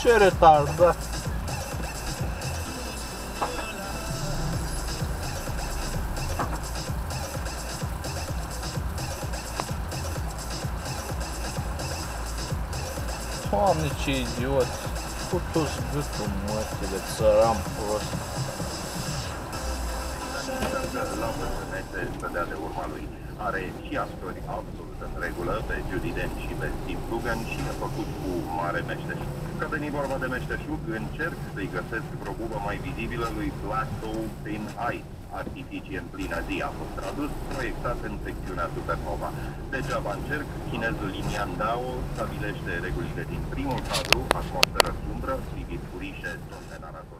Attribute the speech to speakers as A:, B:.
A: Ce retardat. Doamne, ce idiot! Cu toți gâtul mătile, țăram prost.
B: la vârstănește stădea de urma lui. Are și actori absolut în regulă, pe Judy Dench și pe Steve Coogan și e făcut cu mare meșteșug. Că veni vorba de meșteșug, încerc să-i găsesc vreo bubă mai vizibilă lui Plasto Thin Ice. Artificii în plină zi a fost tradus, proiectat în secțiunea Supernova. Degeaba încerc, chinezul Linian Dao stabilește regulile din primul cadru, atmosferă sumbră, privit furișe, tot de narator